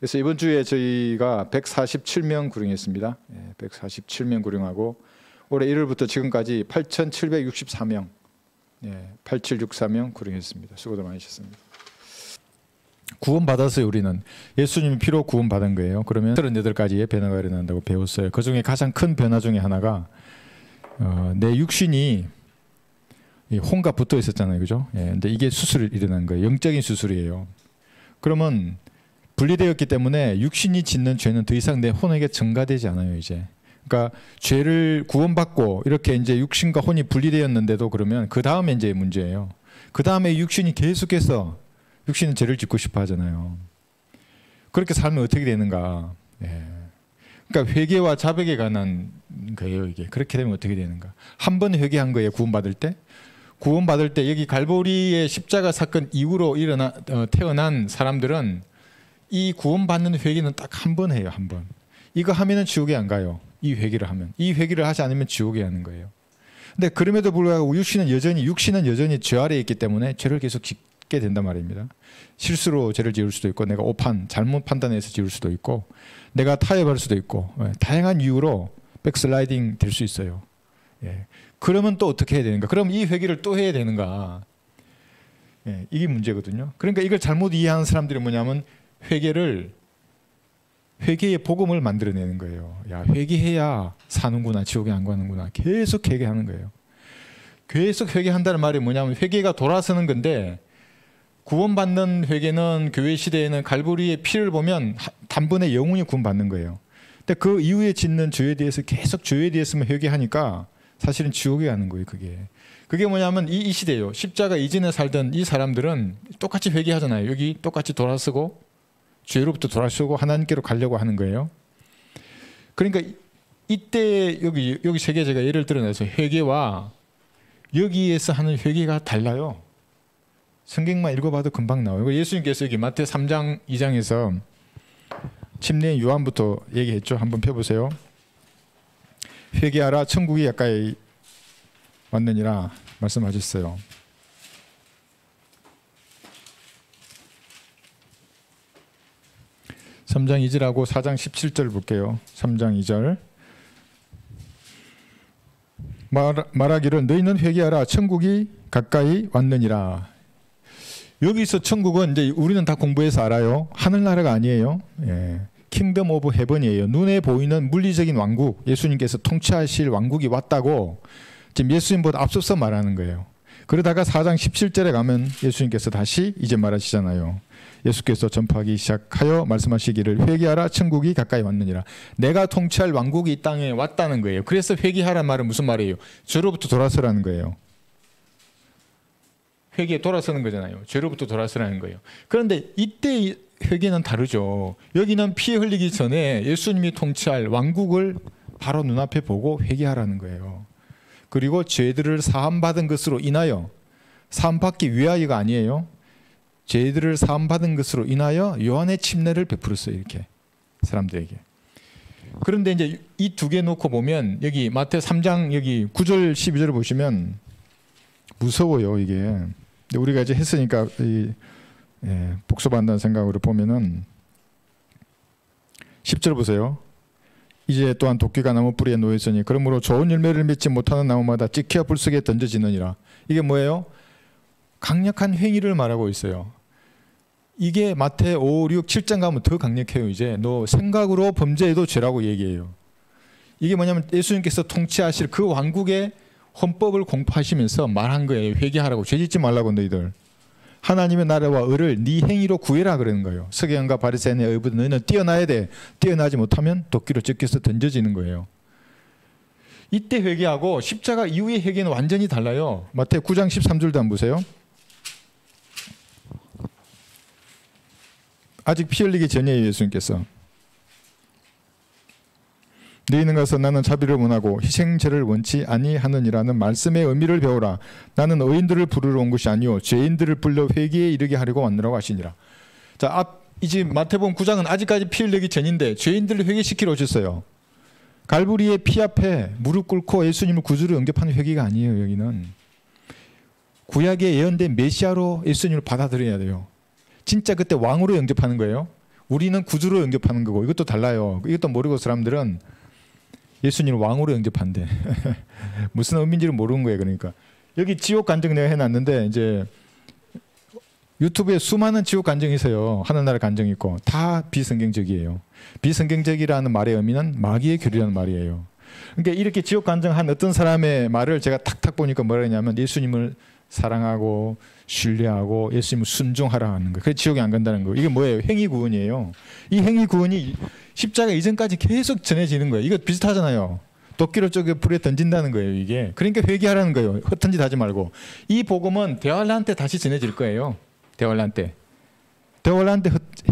그래서 이번 주에 저희가 147명 구령했습니다. 예, 147명 구령하고 올해 1월부터 지금까지 8,764명, 예, 8764명 구령했습니다. 수고도 많으셨습니다. 구원 받았어요 우리는 예수님 피로 구원 받은 거예요. 그러면 38가지의 변화가 일어난다고 배웠어요. 그 중에 가장 큰 변화 중에 하나가 어, 내 육신이 홍과 붙어 있었잖아요, 그죠? 예, 근데 이게 수술이 일어난 거예요. 영적인 수술이에요. 그러면 분리되었기 때문에 육신이 짓는 죄는 더 이상 내 혼에게 증가되지 않아요, 이제. 그러니까 죄를 구원받고 이렇게 이제 육신과 혼이 분리되었는데도 그러면 그 다음에 이제 문제예요. 그 다음에 육신이 계속해서 육신은 죄를 짓고 싶어 하잖아요. 그렇게 살면 어떻게 되는가? 예. 그러니까 회개와 자백에 관한 거예요, 이게. 그렇게 되면 어떻게 되는가? 한 번 회개한 거에 구원받을 때 구원받을 때 여기 갈보리의 십자가 사건 이후로 일어나 어, 태어난 사람들은 이 구원받는 회개는 딱 한 번 해요, 한 번. 이거 하면은 지옥에 안 가요. 이 회개를 하면. 이 회개를 하지 않으면 지옥에 가는 거예요. 근데 그럼에도 불구하고 육신은 여전히 육신은 여전히 죄 아래에 있기 때문에 죄를 계속 짓게 된단 말입니다. 실수로 죄를 지을 수도 있고 내가 오판 잘못 판단해서 지을 수도 있고 내가 타협할 수도 있고 예, 다양한 이유로 백슬라이딩 될 수 있어요. 예. 그러면 또 어떻게 해야 되는가? 그럼 이 회개를 또 해야 되는가? 예, 이게 문제거든요. 그러니까 이걸 잘못 이해하는 사람들이 뭐냐면 회개를 회개의 복음을 만들어내는 거예요. 야 회개해야 사는구나 지옥에 안 가는구나 계속 회개하는 거예요. 계속 회개한다는 말이 뭐냐면 회개가 돌아서는 건데 구원받는 회개는 교회 시대에는 갈보리의 피를 보면 단번에 영혼이 구원받는 거예요. 근데 그 이후에 짓는 죄에 대해서 계속 죄에 대해서만 회개하니까 사실은 지옥에 가는 거예요. 그게 그게 뭐냐면 이, 이 시대예요. 십자가 이전에 살던 이 사람들은 똑같이 회개하잖아요. 여기 똑같이 돌아서고 죄로부터 돌아서고 하나님께로 가려고 하는 거예요. 그러니까 이때 여기 여기 세계 제가 예를 들어내서 회개와 여기에서 하는 회개가 달라요. 성경만 읽어봐도 금방 나와요. 예수님께서 여기 마태 3장 2장에서 침례 요한부터 얘기했죠. 한번 펴보세요. 회개하라 천국이 가까이 왔느니라 말씀하셨어요. 3장 2절하고 4장 17절 볼게요. 3장 2절. 말, 말하기를 너희는 회개하라 천국이 가까이 왔느니라. 여기서 천국은 이제 우리는 다 공부해서 알아요. 하늘나라가 아니에요. 예. Kingdom of Heaven이에요. 눈에 보이는 물리적인 왕국, 예수님께서 통치하실 왕국이 왔다고 지금 예수님보다 앞서서 말하는 거예요. 그러다가 4장 17절에 가면 예수님께서 다시 이제 말하시잖아요. 예수께서 전파하기 시작하여 말씀하시기를 회개하라 천국이 가까이 왔느니라. 내가 통치할 왕국이 이 땅에 왔다는 거예요. 그래서 회개하라 말은 무슨 말이에요? 죄로부터 돌아서라는 거예요. 회개에 돌아서는 거잖아요. 죄로부터 돌아서라는 거예요. 그런데 이때 회개는 다르죠. 여기는 피 흘리기 전에 예수님이 통치할 왕국을 바로 눈앞에 보고 회개하라는 거예요. 그리고 죄들을 사함받은 것으로 인하여 사함받기 위하여가 아니에요. 죄들을 사함받은 것으로 인하여 요한의 침례를 베풀었어요. 이렇게 사람들에게. 그런데 이제 이 두 개 놓고 보면 여기 마태 3장 여기 9절 12절을 보시면 무서워요 이게. 우리가 이제 했으니까 이, 예, 복습한다는 생각으로 보면은 10절 보세요. 이제 또한 도끼가 나무 뿌리에 놓여 있으니 그러므로 좋은 열매를 맺지 못하는 나무마다 찍혀 불 속에 던져지느니라. 이게 뭐예요? 강력한 행위를 말하고 있어요. 이게 마태 5, 6, 7장 가면 더 강력해요. 이제 너 생각으로 범죄해도 죄라고 얘기해요. 이게 뭐냐면 예수님께서 통치하실 그 왕국의 헌법을 공포하시면서 말한 거예요. 회개하라고 죄짓지 말라고 너희들. 하나님의 나라와 의를 네 행위로 구해라 그러는 거예요. 서기관과 바리새인의 의보다 너희는 뛰어나야 돼. 뛰어나지 못하면 도끼로 찢겨서 던져지는 거예요. 이때 회개하고 십자가 이후의 회개는 완전히 달라요. 마태 9장 13절도 한번 보세요. 아직 피 흘리기 전이에요 예수님께서. 너희는 가서 나는 자비를 원하고 희생제를 원치 아니하느니라는 말씀의 의미를 배우라. 나는 의인들을 부르러 온 것이 아니요 죄인들을 불러 회개에 이르게 하려고 왔느라고 하시니라. 자, 앞 이제 마태복음 9장은 아직까지 피 흘리기 전인데 죄인들을 회개시키러 오셨어요. 갈보리의 피 앞에 무릎 꿇고 예수님을 구주로 영접하는 회개가 아니에요. 여기는 구약에 예언된 메시아로 예수님을 받아들여야 돼요. 진짜 그때 왕으로 영접하는 거예요. 우리는 구주로 영접하는 거고 이것도 달라요. 이것도 모르고 사람들은 예수님을 왕으로 영접한대. 무슨 의미인지를 모르는 거예요. 그러니까 여기 지옥 간증 내가 해놨는데 이제 유튜브에 수많은 지옥 간증이 있어요. 하늘나라 간증 있고 다 비성경적이에요. 비성경적이라는 말의 의미는 마귀의 교리라는 말이에요. 그러니까 이렇게 지옥 간증한 어떤 사람의 말을 제가 탁탁 보니까 뭐라 했냐면 예수님을 사랑하고 신뢰하고 예수님을 순종하라 하는 거예요. 그래서 지옥에 안 간다는 거예요. 이게 뭐예요? 행위 구원이에요. 이 행위 구원이 십자가 이전까지 계속 전해지는 거예요. 이거 비슷하잖아요. 도끼를 쪽에 불에 던진다는 거예요. 이게 그러니까 회개하라는 거예요. 헛던 짓 하지 말고 이 복음은 대환란때 다시 전해질 거예요. 대환란 때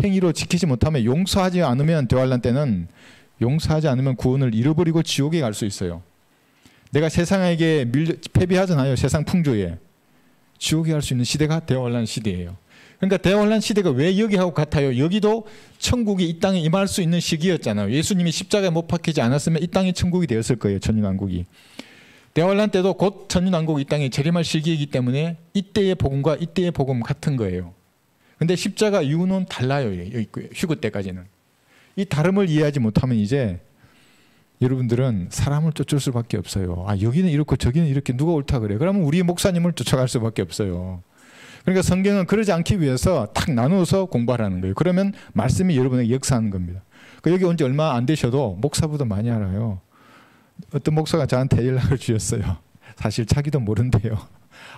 행위로 지키지 못하면 용서하지 않으면 대환란 때는 용서하지 않으면 구원을 잃어버리고 지옥에 갈 수 있어요. 내가 세상에게 밀려 패배하잖아요. 세상 풍조에. 지옥에 갈수 있는 시대가 대환란 시대예요. 그러니까 대환란 시대가 왜 여기하고 같아요? 여기도 천국이 이 땅에 임할 수 있는 시기였잖아요. 예수님이 십자가에 못 박히지 않았으면 이 땅이 천국이 되었을 거예요. 천년왕국이. 대환란 때도 곧 천년왕국이 이 땅에 재림할 시기이기 때문에 이때의 복음과 이때의 복음 같은 거예요. 근데 십자가 이유는 달라요. 휴거 때까지는. 이 다름을 이해하지 못하면 이제 여러분들은 사람을 쫓을 수밖에 없어요. 아 여기는 이렇고 저기는 이렇게 누가 옳다 그래. 그러면 우리 목사님을 쫓아갈 수밖에 없어요. 그러니까 성경은 그러지 않기 위해서 탁 나누어서 공부하라는 거예요. 그러면 말씀이 여러분에게 역사하는 겁니다. 그 여기 온 지 얼마 안 되셔도 목사보다 많이 알아요. 어떤 목사가 저한테 연락을 주셨어요. 사실 자기도 모른대요.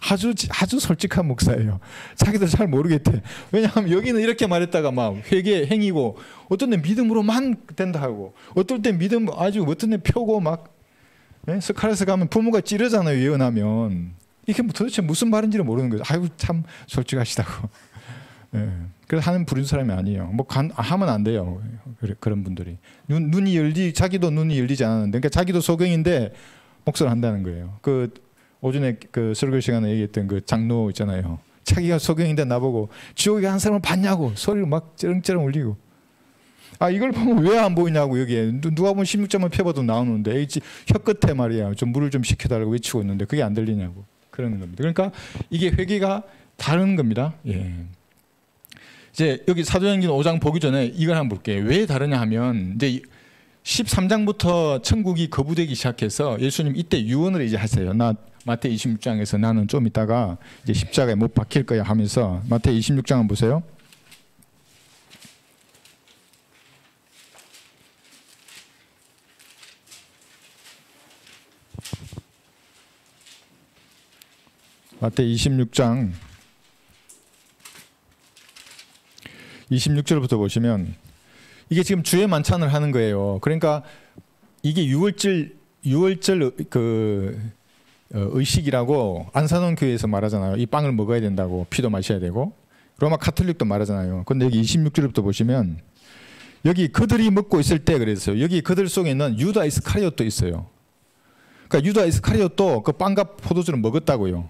아주 아주 솔직한 목사예요. 자기도 잘 모르겠대. 왜냐하면 여기는 이렇게 말했다가 막 회개 행위고 어떤 데 믿음으로만 된다 하고 어떨 때 믿음 아주 어떤 데 펴고 막 예? 스카레스 가면 부모가 찌르잖아요 예언하면 이게 뭐 도대체 무슨 말인지를 모르는 거죠. 아이고 참 솔직하시다고. 예. 그래서 하는 부른 사람이 아니에요. 뭐 간, 하면 안 돼요. 그런 분들이 눈, 눈이 열리 자기도 눈이 열리지 않았는데 그러니까 자기도 소경인데 목소를 한다는 거예요. 그 오전에 그 설교 시간에 얘기했던 그 장로 있잖아요. 자기가 소경인데 나보고 지옥에 한 사람을 봤냐고 소리를 막 쩌렁쩌렁 울리고 아 이걸 보면 왜 안 보이냐고 여기에 누가 보면 16점을 펴봐도 나오는데 혀 끝에 말이야 좀 물을 좀 식혀달라고 외치고 있는데 그게 안 들리냐고 그러는 겁니다. 그러니까 이게 회개가 다른 겁니다. 예. 이제 여기 사도행전 5장 보기 전에 이걸 한번 볼게요. 왜 다르냐 하면 이제 13장부터 천국이 거부되기 시작해서 예수님 이때 유언을 이제 하세요. 나 마태 26장에서 나는 좀 있다가 이제 십자가에 못 박힐 거야 하면서 마태 26장 을 보세요. 마태 26장 26절부터 보시면 이게 지금 주의 만찬을 하는 거예요. 그러니까 이게 6월절 6월절 그 어, 의식이라고 안산원 교회에서 말하잖아요. 이 빵을 먹어야 된다고 피도 마셔야 되고 로마 카톨릭도 말하잖아요. 근데 여기 26절부터 보시면 여기 그들이 먹고 있을 때 그랬어요. 여기 그들 속에 있는 유다 이스카리ot도 있어요. 그러니까 유다 이스카리ot도 그 빵과 포도주를 먹었다고요.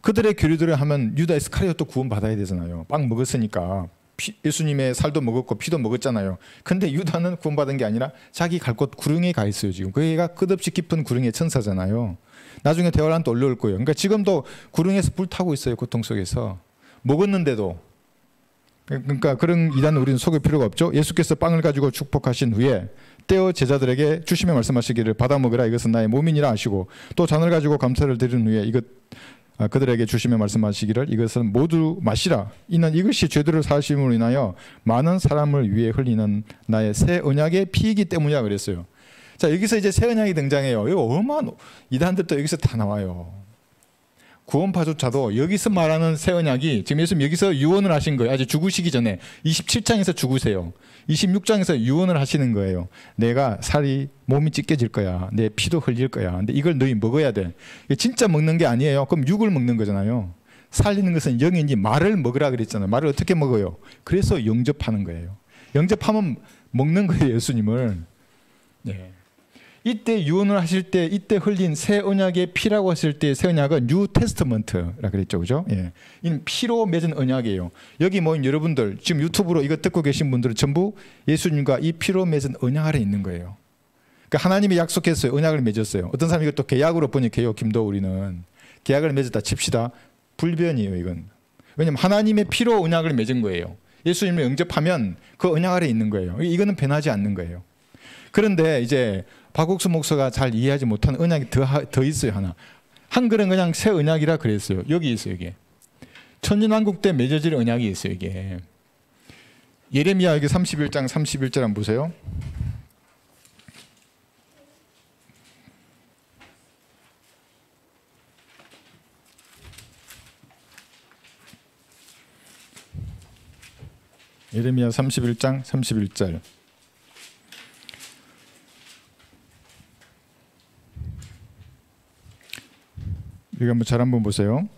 그들의 교류들을 하면 유다 이스카리ot도 구원 받아야 되잖아요. 빵 먹었으니까 피, 예수님의 살도 먹었고 피도 먹었잖아요. 근데 유다는 구원 받은 게 아니라 자기 갈 곳 구릉에 가 있어요. 지금 그 애가 끝없이 깊은 구릉의 천사잖아요. 나중에 대화란 또 올라올 거예요. 그러니까 지금도 구릉에서 불 타고 있어요. 고통 속에서 먹었는데도 그러니까 그런 이단은 우리는 속일 필요가 없죠. 예수께서 빵을 가지고 축복하신 후에 떼어 제자들에게 주시며 말씀하시기를 받아 먹으라 이것은 나의 몸이니라 하시고 또 잔을 가지고 감사를 드린 후에 이것 아, 그들에게 주시며 말씀하시기를 이것은 모두 마시라. 이는 이것이 죄들을 사심으로 인하여 많은 사람을 위해 흘리는 나의 새 언약의 피이기 때문이야 그랬어요. 자 여기서 이제 새 언약이 등장해요. 이거 어마한 이단들도 여기서 다 나와요. 구원파조차도 여기서 말하는 새 언약이 지금 예수님 여기서 유언을 하신 거예요. 아직 죽으시기 전에 27장에서 죽으세요. 26장에서 유언을 하시는 거예요. 내가 살이 몸이 찢겨질 거야. 내 피도 흘릴 거야. 근데 이걸 너희 먹어야 돼. 진짜 먹는 게 아니에요. 그럼 육을 먹는 거잖아요. 살리는 것은 영이니 말을 먹으라 그랬잖아요. 말을 어떻게 먹어요? 그래서 영접하는 거예요. 영접하면 먹는 거예요, 예수님을. 네. 이때 유언을 하실 때 이때 흘린 새 언약의 피라고 하실 때 새 언약은 New Testament라 그랬죠. 그죠? 예. 이 피로 맺은 언약이에요. 여기 모인 여러분들 지금 유튜브로 이거 듣고 계신 분들은 전부 예수님과 이 피로 맺은 언약 아래 있는 거예요. 그러니까 하나님이 약속했어요. 언약을 맺었어요. 어떤 사람이 이것도 계약으로 번역해요. 김도 우리는 계약을 맺었다 칩시다. 불변이에요, 이건. 왜냐면 하나님의 피로 언약을 맺은 거예요. 예수님을 영접하면 그 언약 아래 있는 거예요. 이거는 변하지 않는 거예요. 그런데 이제 박국수 목사가 잘 이해하지 못한 언약이 더, 더 있어요 하나. 한글은 그냥 새 언약이라 그랬어요. 여기 있어요 이게. 천년왕국 때 맺어질 언약이 있어요 이게. 예레미야 여기 31장 31절 한번 보세요. 예레미야 31장 31절. 이거 한번 잘 한번 보세요.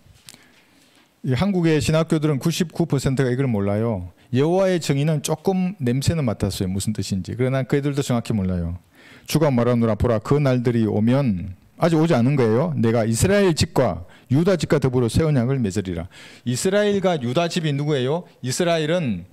한국의 신학교들은 99%가 이걸 몰라요. 여호와의 정의는 조금 냄새는 맡았어요. 무슨 뜻인지. 그러나 그들도 정확히 몰라요. 주가 말하노라 보라 그 날들이 오면 아직 오지 않은 거예요. 내가 이스라엘 집과 유다 집과 더불어 새 언약을 맺으리라. 이스라엘과 유다 집이 누구예요? 이스라엘은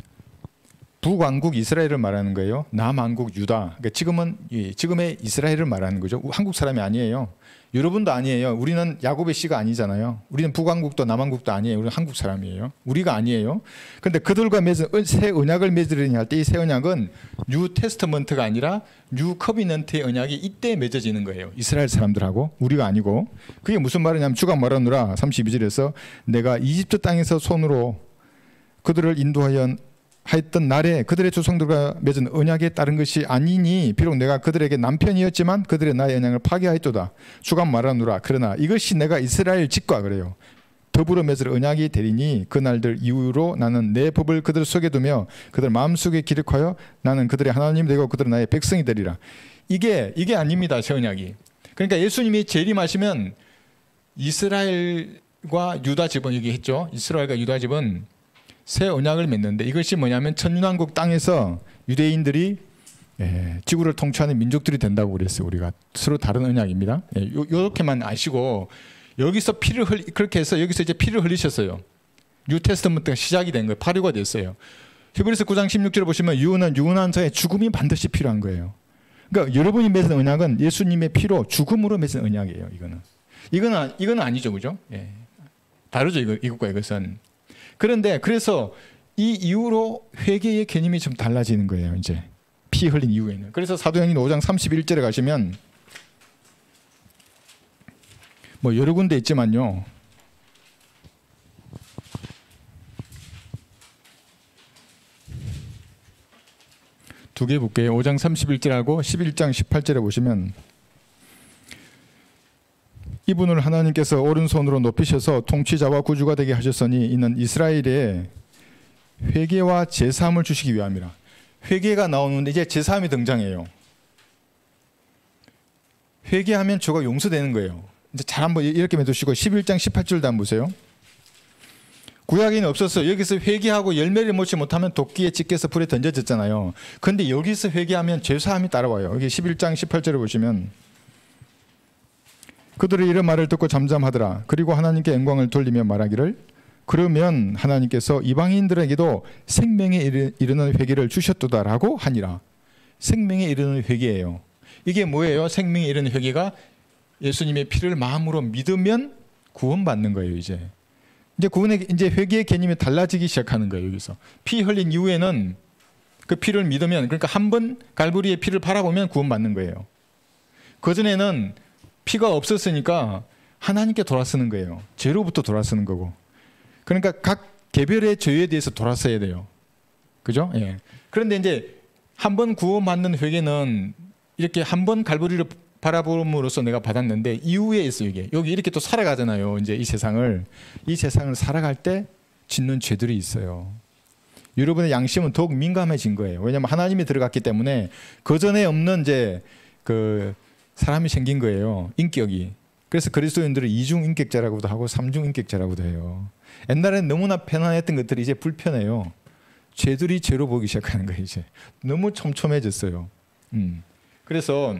북왕국 이스라엘을 말하는 거예요. 남왕국 유다. 그러니까 지금은 지금의 이스라엘을 말하는 거죠. 한국 사람이 아니에요. 여러분도 아니에요. 우리는 야곱의 씨가 아니잖아요. 우리는 북왕국도 남왕국도 아니에요. 우리는 한국 사람이에요. 우리가 아니에요. 근데 그들과 맺은 새 언약을 맺으리니 할 때 이 새 언약은 New Testament가 아니라 New Covenant의 언약이 이때 맺어지는 거예요. 이스라엘 사람들하고 우리가 아니고 그게 무슨 말이냐면 주가 말하노라 32절에서 내가 이집트 땅에서 손으로 그들을 인도하여 하였던 날에 그들의 조상들과 맺은 언약에 따른 것이 아니니 비록 내가 그들에게 남편이었지만 그들의 나의 언약을 파괴하였도다. 주가 말하노라. 그러나 이것이 내가 이스라엘 집과 그래요. 더불어 맺을 언약이 되리니 그날들 이후로 나는 내 법을 그들 속에 두며 그들 마음속에 기록하여 나는 그들의 하나님 되고 그들은 나의 백성이 되리라. 이게 이게 아닙니다. 새 언약이. 그러니까 예수님이 재림하시면 이스라엘과 유다 집은 얘기했죠. 이스라엘과 유다 집은 새 언약을 맺는데 이것이 뭐냐면 천년왕국 땅에서 유대인들이 예, 지구를 통치하는 민족들이 된다고 그랬어요. 우리가 서로 다른 언약입니다. 예, 요, 렇게만 아시고 여기서 피를 흘 그렇게 해서 여기서 이제 피를 흘리셨어요. 뉴테스트먼트가 시작이 된 거예요. 파류가 됐어요. 히브리서 9장 16절을 보시면 유언은 유언한 자의 죽음이 반드시 필요한 거예요. 그러니까 여러분이 맺은 언약은 예수님의 피로 죽음으로 맺은 언약이에요. 이거는 이거는 이거는 아니죠, 그죠? 예. 다르죠, 이거 이것과 이것은. 그런데 그래서 이 이후로 회개의 개념이 좀 달라지는 거예요. 이제 피 흘린 이후에는. 그래서 사도행전 5장 31절에 가시면 뭐 여러 군데 있지만요. 두 개 볼게요. 5장 31절하고 11장 18절에 보시면 이분을 하나님께서 오른손으로 높이셔서 통치자와 구주가 되게 하셨으니 이는 이스라엘에 회개와 제사함을 주시기 위함이라. 회개가 나오는데 이제 제사함이 등장해요. 회개하면 저가 용서되는 거예요. 이제 잘 한번 이렇게 해두시고 11장 18절도 한번 보세요. 구약에는 없었어. 여기서 회개하고 열매를 맺지 못하면 도끼에 찢겨서 불에 던져졌잖아요. 근데 여기서 회개하면 죄사함이 따라와요. 여기 11장 18절을 보시면 그들의 이런 말을 듣고 잠잠하더라. 그리고 하나님께 영광을 돌리며 말하기를 그러면 하나님께서 이방인들에게도 생명에 이르는 회개를 주셨도다라고 하니라. 생명에 이르는 회개예요. 이게 뭐예요? 생명에 이르는 회개가 예수님의 피를 마음으로 믿으면 구원받는 거예요, 이제. 이제 구원의 이제 회개의 개념이 달라지기 시작하는 거예요, 여기서. 피 흘린 이후에는 그 피를 믿으면 그러니까 한 번 갈보리의 피를 바라보면 구원받는 거예요. 그전에는 피가 없었으니까 하나님께 돌아서는 거예요. 죄로부터 돌아서는 거고. 그러니까 각 개별의 죄에 대해서 돌아서야 돼요. 그죠? 예. 그런데 이제 한 번 구원받는 회개는 이렇게 한 번 갈보리를 바라봄으로써 내가 받았는데 이후에 있어 이게 여기 이렇게 또 살아가잖아요. 이제 이 세상을 이 세상을 살아갈 때 짓는 죄들이 있어요. 여러분의 양심은 더욱 민감해진 거예요. 왜냐하면 하나님이 들어갔기 때문에 그 전에 없는 이제 그 사람이 생긴 거예요. 인격이. 그래서 그리스도인들을 이중 인격자라고도 하고 삼중 인격자라고도 해요. 옛날엔 너무나 편안했던 것들이 이제 불편해요. 죄들이 죄로 보기 시작하는 거예요. 이제 너무 촘촘해졌어요. 음. 그래서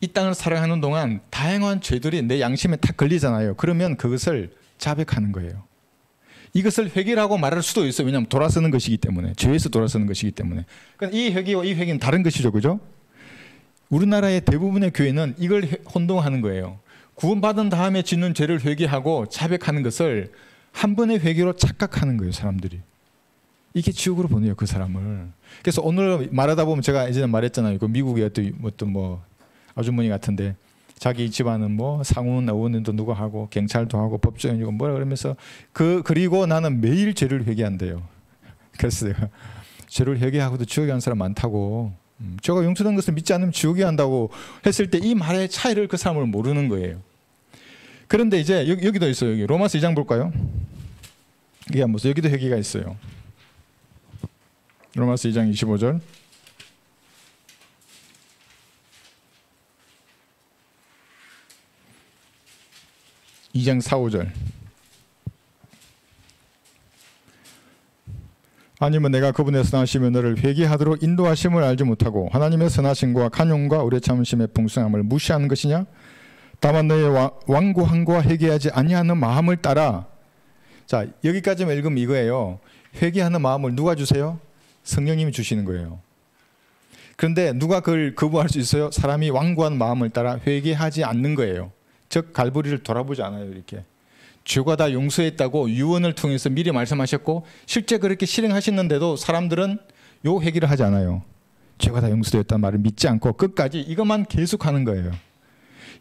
이 땅을 살아가는 동안 다양한 죄들이 내 양심에 탁 걸리잖아요. 그러면 그것을 자백하는 거예요. 이것을 회개라고 말할 수도 있어요. 왜냐하면 돌아서는 것이기 때문에 죄에서 돌아서는 것이기 때문에. 그러니까 이 회개와 이 회개는 다른 것이죠, 그죠? 우리나라의 대부분의 교회는 이걸 혼동하는 거예요. 구원받은 다음에 짓는 죄를 회개하고 자백하는 것을 한 번의 회개로 착각하는 거예요, 사람들이. 이게 지옥으로 보내요 그 사람을. 그래서 오늘 말하다 보면 제가 이제는 말했잖아요. 그 미국의 어떤 어떤 뭐 아주머니 같은데 자기 집안은 뭐 상원 의원도 누구 하고 경찰도 하고 법조인이고 뭐라 그러면서 그 그리고 나는 매일 죄를 회개한대요. 그래서 내가 죄를 회개하고도 지옥에 간 사람 많다고. 음, 제가 용서된 것을 믿지 않으면 지옥에 간다고 했을 때 이 말의 차이를 그 사람을 모르는 거예요. 그런데 이제 여기, 여기도 있어요. 여기 로마서 2장 볼까요? 이게 한번 여기도 회개가 있어요. 로마서 2장 25절. 2장 4, 5절. 아니면 내가 그분의 선하심을 너를 회개하도록 인도하심을 알지 못하고 하나님의 선하심과 간용과 오래 참으심의 풍성함을 무시하는 것이냐? 다만 너의 완고함과 회개하지 아니하는 마음을 따라 자 여기까지만 읽으면 이거예요. 회개하는 마음을 누가 주세요? 성령님이 주시는 거예요. 그런데 누가 그걸 거부할 수 있어요? 사람이 완고한 마음을 따라 회개하지 않는 거예요. 즉 갈보리를 돌아보지 않아요. 이렇게 죄가 다 용서했다고 유언을 통해서 미리 말씀하셨고 실제 그렇게 실행하셨는데도 사람들은 요 회개를 하지 않아요. 죄가 다 용서되었다는 말을 믿지 않고 끝까지 이것만 계속하는 거예요.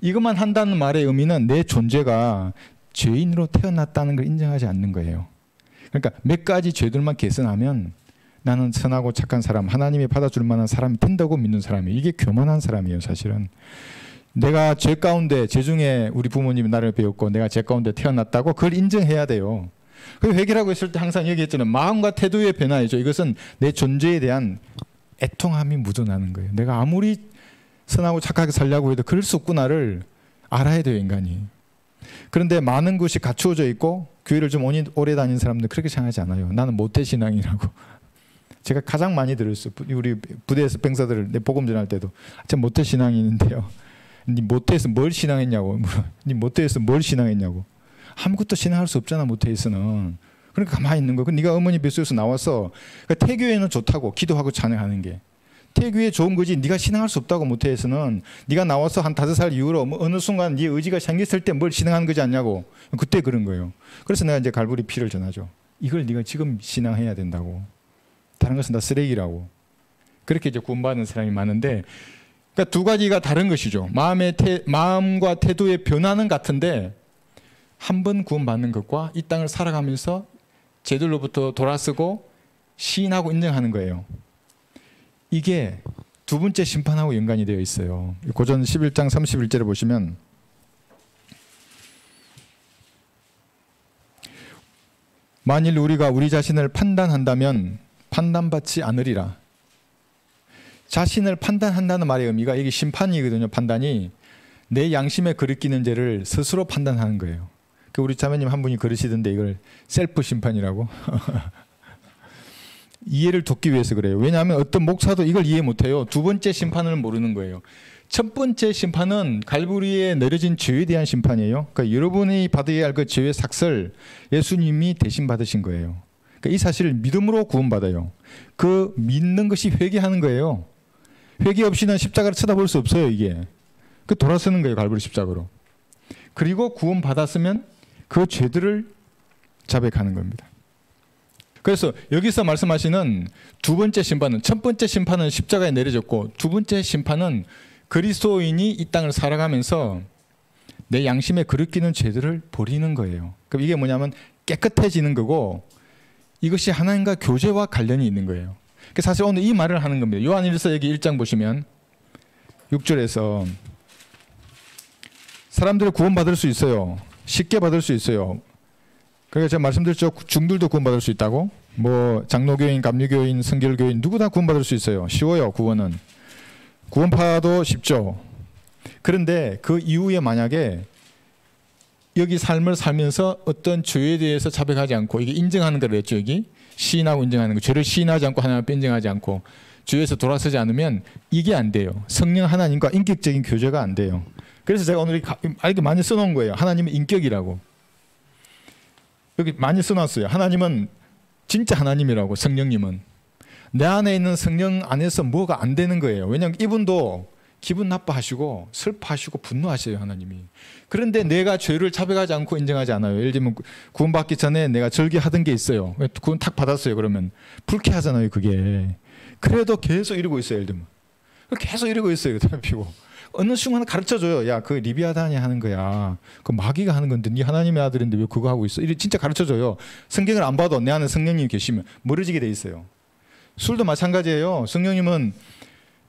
이것만 한다는 말의 의미는 내 존재가 죄인으로 태어났다는 걸 인정하지 않는 거예요. 그러니까 몇 가지 죄들만 개선하면 나는 선하고 착한 사람, 하나님이 받아줄 만한 사람이 된다고 믿는 사람이에요. 이게 교만한 사람이에요, 사실은. 내가 죄 가운데 죄 중에 우리 부모님이 나를 배웠고 내가 죄 가운데 태어났다고 그걸 인정해야 돼요. 그 회개라고 했을 때 항상 얘기했잖아요. 마음과 태도의 변화이죠. 이것은 내 존재에 대한 애통함이 묻어나는 거예요. 내가 아무리 선하고 착하게 살려고 해도 그럴 수 없구나를 알아야 돼요, 인간이. 그런데 많은 것이 갖추어져 있고 교회를 좀 오래 다닌 사람들 그렇게 생각하지 않아요. 나는 모태 신앙이라고. 제가 가장 많이 들었어요. 우리 부대에서 병사들을 내 복음 전할 때도 참 모태 신앙인인데요. 네 모태에서 뭘 신앙했냐고. 네 모태에서 뭘 신앙했냐고. 아무것도 신앙할 수 없잖아 모태에서는. 그러니까 가만히 있는 거. 네가 어머니 뱃속에서 나와서 그러니까 태교에는 좋다고 기도하고 찬양하는 게. 태교에 좋은 거지 네가 신앙할 수 없다고 모태에서는 네가 나와서 한 다섯 살 이후로 뭐 어느 순간 네 의지가 생겼을 때 뭘 신앙하는 거지 않냐고 그때 그런 거예요 그래서 내가 이제 갈보리 피를 전하죠 이걸 네가 지금 신앙해야 된다고 다른 것은 다 쓰레기라고 그렇게 이제 구원받는 사람이 많은데 그러니까 두 가지가 다른 것이죠. 마음의 태, 마음과 태도의 변화는 같은데 한 번 구원받는 것과 이 땅을 살아가면서 제들로부터 돌아서고 시인하고 인정하는 거예요. 이게 두 번째 심판하고 연관이 되어 있어요. 고전 11장 31절에 보시면 만일 우리가 우리 자신을 판단한다면 판단받지 않으리라. 자신을 판단한다는 말의 의미가 이게 심판이거든요. 판단이 내 양심에 그릇기는 죄를 스스로 판단하는 거예요. 그 우리 자매님 한 분이 그러시던데 이걸 셀프 심판이라고. 이해를 돕기 위해서 그래요. 왜냐하면 어떤 목사도 이걸 이해 못해요. 두 번째 심판을 모르는 거예요. 첫 번째 심판은 갈보리에 내려진 죄에 대한 심판이에요. 그러니까 여러분이 받아야 할 그 죄의 삭설 예수님이 대신 받으신 거예요. 그러니까 이 사실을 믿음으로 구원받아요. 그 믿는 것이 회개하는 거예요. 회개 없이는 십자가를 쳐다볼 수 없어요, 이게. 그 돌아서는 거예요, 갈보리 십자가로. 그리고 구원 받았으면 그 죄들을 자백하는 겁니다. 그래서 여기서 말씀하시는 두 번째 심판은 첫 번째 심판은 십자가에 내려졌고 두 번째 심판은 그리스도인이 이 땅을 살아가면서 내 양심에 그릇기는 죄들을 버리는 거예요. 그럼 이게 뭐냐면 깨끗해지는 거고 이것이 하나님과 교제와 관련이 있는 거예요. 그 사실 오늘 이 말을 하는 겁니다. 요한일서 여기 1장 보시면 6절에서 사람들을 구원받을 수 있어요. 쉽게 받을 수 있어요. 그러니까 제가 말씀드렸죠. 중들도 구원받을 수 있다고. 뭐 장로교인, 감리교인, 성결교인 누구 다 구원받을 수 있어요. 쉬워요. 구원은. 구원파도 쉽죠. 그런데 그 이후에 만약에 여기 삶을 살면서 어떤 죄에 대해서 자백하지 않고 이게 인정하는 거를 했죠. 여기 시인하고 인정하는 거. 죄를 시인하지 않고 하나님 앞에 인정하지 않고 주에서 돌아서지 않으면 이게 안 돼요. 성령 하나님과 인격적인 교제가 안 돼요. 그래서 제가 오늘 이렇게 많이 써놓은 거예요. 하나님은 인격이라고. 여기 많이 써놨어요. 하나님은 진짜 하나님이라고 성령님은 내 안에 있는 성령 안에서 뭐가 안 되는 거예요. 왜냐하면 이분도 기분 나빠하시고 슬퍼하시고 분노하세요 하나님이. 그런데 내가 죄를 자백하지 않고 인정하지 않아요. 예를 들면 구원받기 전에 내가 절기하던 게 있어요. 구원 탁 받았어요. 그러면 불쾌하잖아요. 그게. 그래도 계속 이러고 있어요. 예를 들면 계속 이러고 있어요. 피고 어느 순간 가르쳐줘요. 야, 그 리비아단이 하는 거야. 그 마귀가 하는 건데 네 하나님의 아들인데 왜 그거 하고 있어? 이래 진짜 가르쳐줘요. 성경을 안 봐도 내 안에 성령님이 계시면 멀어지게 돼 있어요. 술도 마찬가지예요. 성령님은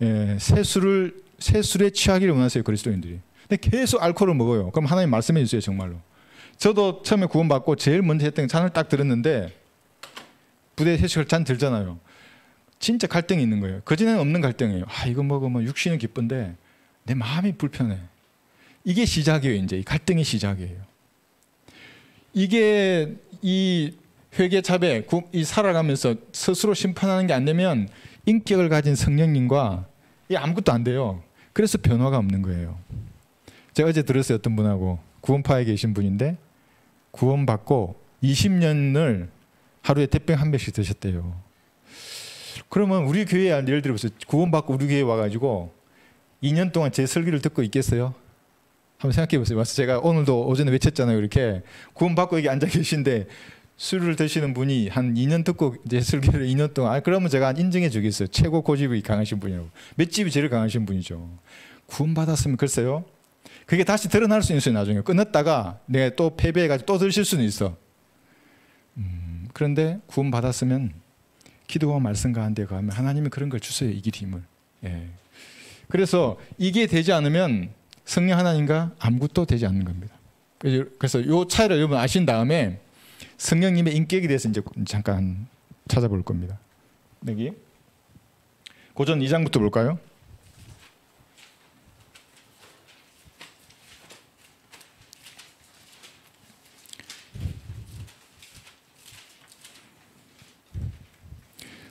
예, 새 술을 새 술에 취하기를 원하세요 그리스도인들이. 근데 계속 알코올을 먹어요. 그럼 하나님 말씀해 주세요 정말로. 저도 처음에 구원받고 제일 먼저 했던 잔을 딱 들었는데 부대 세식을 잔 들잖아요. 진짜 갈등이 있는 거예요. 그전에는 없는 갈등이에요. 아 이거 먹으면 육신은 기쁜데 내 마음이 불편해. 이게 시작이에요. 이제 갈등의 시작이에요. 이게 이 회개 자배 이 살아가면서 스스로 심판하는 게 안 되면 인격을 가진 성령님과 이 아무것도 안 돼요. 그래서 변화가 없는 거예요. 제가 어제 들었어요. 어떤 분하고 구원파에 계신 분인데 구원받고 20년을 하루에 대병 한 병씩 드셨대요. 그러면 우리 교회에 예를 들어보세요. 구원받고 우리 교회에 와가지고 2년 동안 제 설교를 듣고 있겠어요? 한번 생각해 보세요. 제가 오늘도 오전에 외쳤잖아요. 이렇게 구원받고 여기 앉아 계신데 술을 드시는 분이 한 2년 듣고 제 설교를 2년 동안 아 그러면 제가 인정해 주겠어요. 최고 고집이 강하신 분이라고. 맷집이 제일 강하신 분이죠. 구원받았으면 글쎄요. 그게 다시 드러날 수 있어요. 나중에 끊었다가 내가 또 패배해가지고 또 드실 수는 있어. 음, 그런데 구원받았으면 기도와 말씀 가운데 가면 하나님이 그런 걸 주세요. 이길 힘을. 예. 그래서 이게 되지 않으면 성령 하나님과 아무것도 되지 않는 겁니다. 그래서 이 차이를 여러분 아신 다음에 성령님의 인격에 대해서 이제 잠깐 찾아볼 겁니다. 여기 고전 2장부터 볼까요?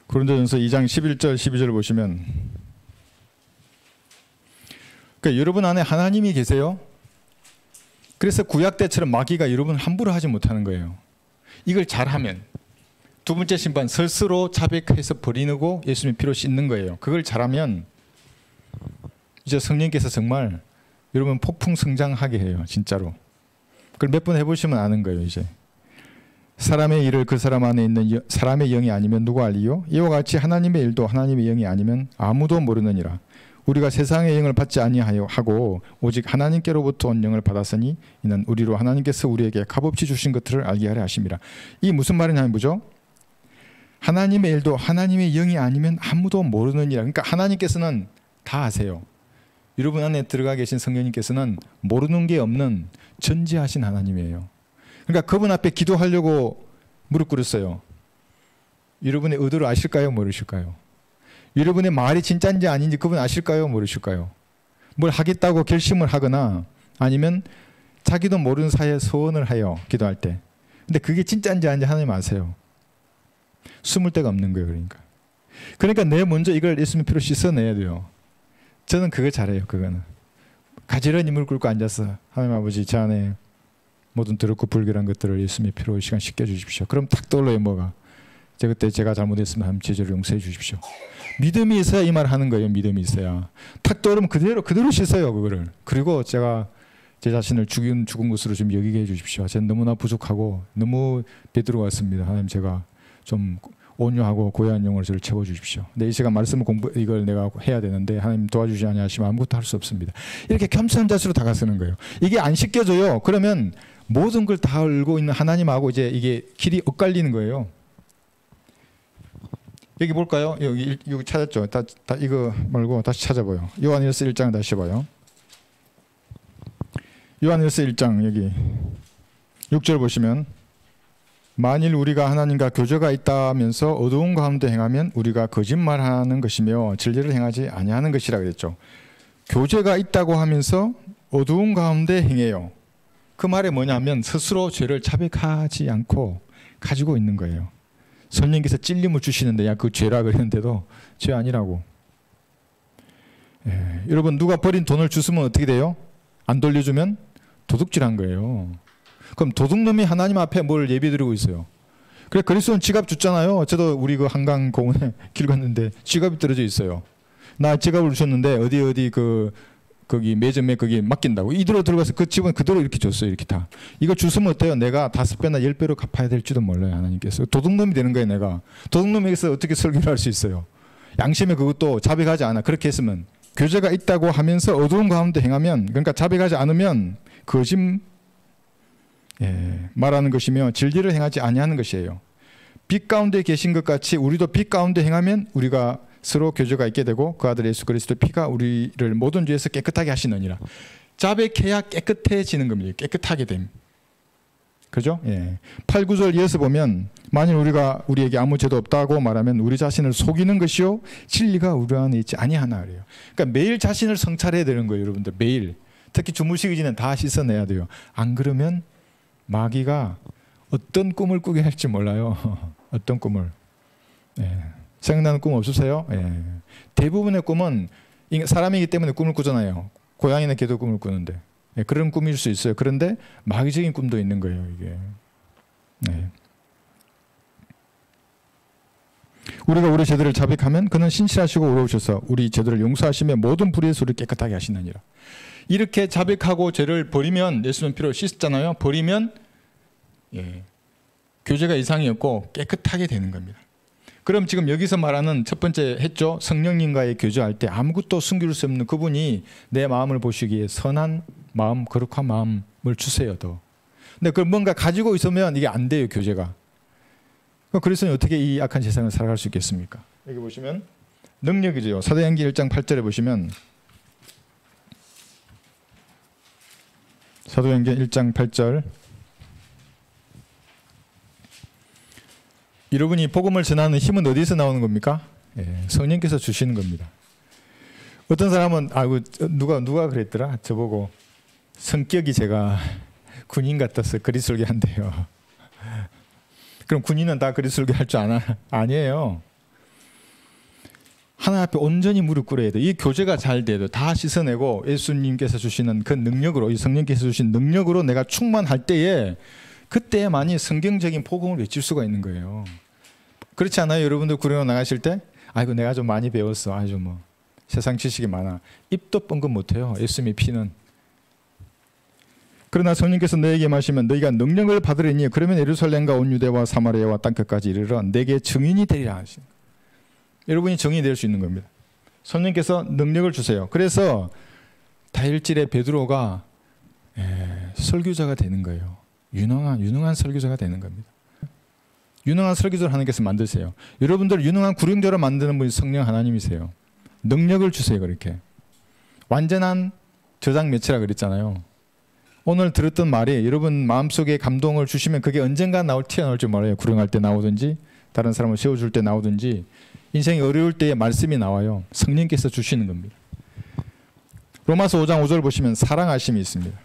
고린도전서 2장 11절 12절 보시면 그러니까 여러분 안에 하나님이 계세요. 그래서 구약 때처럼 마귀가 여러분 함부로 하지 못하는 거예요. 이걸 잘하면 두 번째 심판 스스로 자백해서 버리고 예수님 피로 씻는 거예요. 그걸 잘하면 이제 성령께서 정말 여러분 폭풍 성장하게 해요. 진짜로. 그걸 몇 번 해보시면 아는 거예요. 이제 사람의 일을 그 사람 안에 있는 사람의 영이 아니면 누가 알리요? 이와 같이 하나님의 일도 하나님의 영이 아니면 아무도 모르느니라. 우리가 세상의 영을 받지 아니하여 하고 오직 하나님께로부터 온 영을 받았으니 이는 우리로 하나님께서 우리에게 값없이 주신 것들을 알게 하려 하심이라. 이 무슨 말이냐면 뭐죠? 하나님의 일도 하나님의 영이 아니면 아무도 모르느니라. 그러니까 하나님께서는 다 아세요. 여러분 안에 들어가 계신 성령님께서는 모르는 게 없는 전지하신 하나님이에요. 그러니까 그분 앞에 기도하려고 무릎 꿇었어요. 여러분의 의도를 아실까요? 모르실까요? 여러분의 말이 진짜인지 아닌지 그분 아실까요? 모르실까요? 뭘 하겠다고 결심을 하거나 아니면 자기도 모르는 사이에 소원을 해요. 기도할 때. 근데 그게 진짜인지 아닌지 하나님 아세요. 숨을 데가 없는 거예요. 그러니까. 그러니까 내 먼저 이걸 예수님 피로 씻어내야 돼요. 저는 그걸 잘해요. 그거는. 가지런히 물 꿇고 앉아서 하나님 아버지 제 안에 모든 더럽고 불결한 것들을 예수님의 피로 시간 씻겨 주십시오. 그럼 탁 떠올라요 뭐가. 제 그때 제가 잘못했으면 제저를 용서해 주십시오. 믿음이 있어야 이 말 하는 거예요. 믿음이 있어야. 탁 떠오르면 그대로 그대로 씻어요 그거를. 그리고 제가 제 자신을 죽인 죽은 것으로 좀 여기게 해 주십시오. 저는 너무나 부족하고 너무 같습니다. 하나님 제가 좀 온유하고 고요한 영으로 저를 채워 주십시오. 내이 시간 말씀을 공부 이걸 내가 하야 되는데 하나님 도와주지 않으시면 아무것도 할 수 없습니다. 이렇게 겸손한 자세로 다가서는 거예요. 이게 안 씻겨져요. 그러면 모든 걸 다 알고 있는 하나님하고 이제 이게 길이 엇갈리는 거예요. 여기 볼까요? 여기 여기 찾았죠. 다, 다 이거 말고 다시 찾아봐요. 요한일서 1장 다시 봐요. 요한일서 1장 여기 6절 보시면 만일 우리가 하나님과 교제가 있다면서 어두운 가운데 행하면 우리가 거짓말하는 것이며 진리를 행하지 아니하는 것이라 그랬죠. 교제가 있다고 하면서 어두운 가운데 행해요. 그 말이 뭐냐면 스스로 죄를 자백하지 않고 가지고 있는 거예요. 성령께서 찔림을 주시는데 야 그 죄라 그랬는데도 죄 아니라고. 예, 여러분 누가 버린 돈을 주으면 어떻게 돼요? 안 돌려주면 도둑질한 거예요. 그럼 도둑놈이 하나님 앞에 뭘 예비드리고 있어요. 그래 그리스도는 지갑 줬잖아요. 저도 우리 그 한강 공원에 길 갔는데 지갑이 떨어져 있어요. 나 지갑을 주셨는데 어디 어디 그 거기 매점에 거기 맡긴다고. 이대로 들어가서 그 집은 그대로 이렇게 줬어요 이렇게 다. 이거 주으면 어때요? 내가 다섯 배나 열 배로 갚아야 될지도 몰라요 하나님께서. 도둑놈이 되는 거예요 내가. 도둑놈에게서 어떻게 설교를 할 수 있어요? 양심에 그것도 자백하지 않아. 그렇게 했으면 교제가 있다고 하면서 어두운 가운데 행하면 그러니까 자백하지 않으면 거짓 예, 말하는 것이며 진리를 행하지 아니하는 것이에요. 빛 가운데 계신 것 같이 우리도 빛 가운데 행하면 우리가 서로 교제가 있게 되고 그 아들 예수 그리스도 피가 우리를 모든 죄에서 깨끗하게 하시느니라. 자백해야 깨끗해지는 겁니다. 깨끗하게 됨. 그죠? 예. 8, 9절 이어서 보면 만일 우리가 우리에게 아무 죄도 없다고 말하면 우리 자신을 속이는 것이요 진리가 우리 안에 있지 아니하나 그래요. 그러니까 매일 자신을 성찰해야 되는 거예요, 여러분들. 매일. 특히 주무시기 전에 다 씻어내야 돼요. 안 그러면 마귀가 어떤 꿈을 꾸게 할지 몰라요. 어떤 꿈을. 예. 생각나는 꿈 없으세요? 예. 대부분의 꿈은 사람이기 때문에 꿈을 꾸잖아요. 고양이는 개도 꿈을 꾸는데 예, 그런 꿈일 수 있어요. 그런데 마귀적인 꿈도 있는 거예요. 이게. 네. 우리가 우리 죄들을 자백하면 그는 신실하시고 의로우셔서 우리 죄들을 용서하시며 모든 불의의 를 깨끗하게 하시느니라. 이렇게 자백하고 죄를 버리면 예수님 피로 씻잖아요. 버리면 예, 교제가 이상이 없고 깨끗하게 되는 겁니다. 그럼 지금 여기서 말하는 첫 번째 했죠. 성령님과의 교제할 때 아무것도 숨길 수 없는 그분이 내 마음을 보시기에 선한 마음, 거룩한 마음을 주세요. 더. 근데 그걸 뭔가 가지고 있으면 이게 안 돼요. 교제가. 그래서 어떻게 이 악한 세상을 살아갈 수 있겠습니까? 여기 보시면 능력이죠. 사도행기 1장 8절에 보시면 사도행기 1장 8절 여러분이 복음을 전하는 힘은 어디서 나오는 겁니까? 예, 성령께서 주시는 겁니다. 어떤 사람은 아이고 누가 누가 그랬더라 저보고 성격이 제가 군인 같아서 그리술기 한대요. 그럼 군인은 다 그리술기 할줄 아나? 아니에요. 하나 앞에 온전히 무릎 꿇어야 돼. 이 교제가 잘 돼도 다 씻어내고 예수님께서 주시는 그 능력으로 이 성령께서 주신 능력으로 내가 충만할 때에 그때만이 성경적인 복음을 외칠 수가 있는 거예요. 그렇지 않아요? 여러분들 구령 나가실 때 아이고 내가 좀 많이 배웠어. 아주 뭐 세상 지식이 많아. 입도 뻥긋 못해요. 예수님의 피는. 그러나 성령께서 너에게 마시면 너희가 능력을 받으리니 그러면 예루살렘과 온 유대와 사마리아와 땅끝까지 이르러 내게 증인이 되리라 하신. 여러분이 증인이 될 수 있는 겁니다. 성령께서 능력을 주세요. 그래서 다일질의 베드로가 예, 설교자가 되는 거예요. 유능한 유능한 설교자가 되는 겁니다. 유능한 설교자를 하나님께서 만드세요. 여러분들 유능한 구령자로 만드는 분이 성령 하나님이세요. 능력을 주세요 그렇게. 완전한 저장 매체라 그랬잖아요. 오늘 들었던 말이 여러분 마음속에 감동을 주시면 그게 언젠가 나올 튀어나올 줄 몰라요. 구령할 때 나오든지 다른 사람을 세워줄 때 나오든지 인생이 어려울 때에 말씀이 나와요. 성령께서 주시는 겁니다. 로마서 5장 5절 보시면 사랑하심이 있습니다.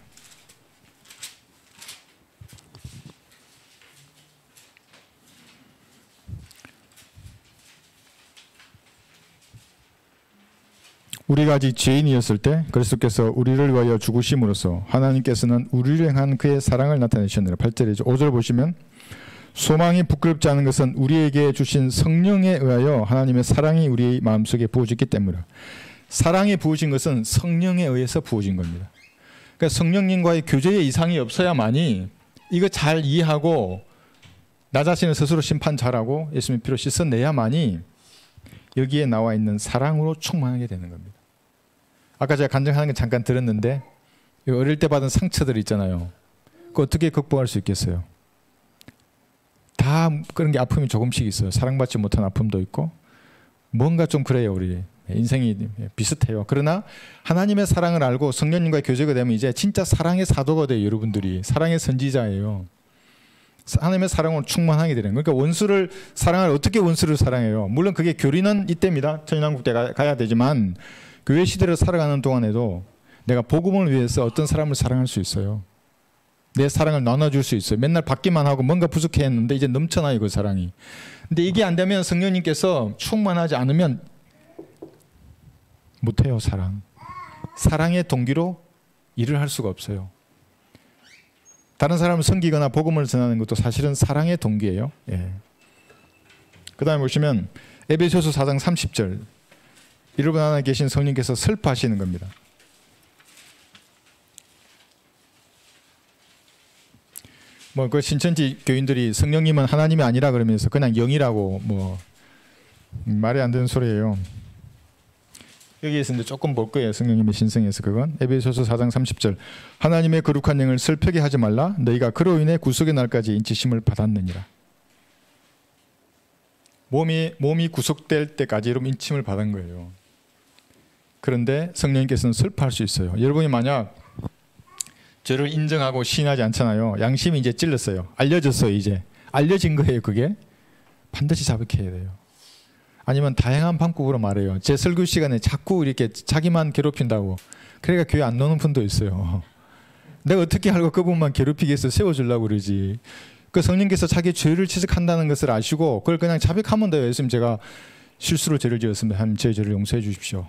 우리가 아직 죄인이었을 때 그리스도께서 우리를 위하여 죽으심으로써 하나님께서는 우리를 향한 그의 사랑을 나타내셨느라 8절이죠. 5절 보시면 소망이 부끄럽지 않은 것은 우리에게 주신 성령에 의하여 하나님의 사랑이 우리 마음속에 부어졌기 때문이라. 사랑이 부어진 것은 성령에 의해서 부어진 겁니다. 그러니까 성령님과의 교제에 이상이 없어야만이 이거 잘 이해하고 나 자신을 스스로 심판 잘하고 예수님 피로 씻어내야만이 여기에 나와 있는 사랑으로 충만하게 되는 겁니다. 아까 제가 간증하는 게 잠깐 들었는데 어릴 때 받은 상처들 있잖아요. 그 어떻게 극복할 수 있겠어요? 다 그런 게 아픔이 조금씩 있어요. 사랑받지 못한 아픔도 있고 뭔가 좀 그래요 우리 인생이 비슷해요. 그러나 하나님의 사랑을 알고 성령님과 교제가 되면 이제 진짜 사랑의 사도가 돼요. 여러분들이 사랑의 선지자예요. 하나님의 사랑으로 충만하게 되는 그러니까 원수를 사랑할 어떻게 원수를 사랑해요? 물론 그게 교리는 이때입니다. 천연왕국 때 가야 되지만 교회 시대를 살아가는 동안에도 내가 복음을 위해서 어떤 사람을 사랑할 수 있어요. 내 사랑을 나눠줄 수 있어요. 맨날 받기만 하고 뭔가 부족해 했는데 이제 넘쳐나요, 그 사랑이. 근데 이게 안 되면 성령님께서 충만하지 않으면 못해요, 사랑. 사랑의 동기로 일을 할 수가 없어요. 다른 사람을 섬기거나 복음을 전하는 것도 사실은 사랑의 동기예요. 예. 그 다음에 보시면 에베소서 4장 30절 여러분 안에 계신 성령께서 슬퍼하시는 겁니다. 뭐 그 신천지 교인들이 성령님은 하나님이 아니라 그러면서 그냥 영이라고 뭐 말이 안 되는 소리예요. 여기에서 이제 조금 볼 거예요. 성령님의 신성에서 그건 에베소서 4장 30절 하나님의 거룩한 영을 슬프게 하지 말라 너희가 그로 인해 구속의 날까지 인치심을 받았느니라. 몸이 몸이 구속될 때까지 여러분 인침을 받은 거예요. 그런데 성령님께서는 슬퍼할 수 있어요. 여러분이 만약 저를 인정하고 시인하지 않잖아요. 양심이 이제 찔렸어요. 알려졌어요. 이제 알려진 거예요. 그게 반드시 자백해야 돼요. 아니면 다양한 방법으로 말해요. 제 설교 시간에 자꾸 이렇게 자기만 괴롭힌다고. 그러니까 교회 안 노는 분도 있어요. 내가 어떻게 알고 그분만 위해서 세워주려고 그러지. 그 성령께서 자기 죄를 지적한다는 것을 아시고 그걸 그냥 자백하면 돼요. 예수님 제가 실수로 죄를 지었습니다. 하나님 제 죄를 용서해 주십시오.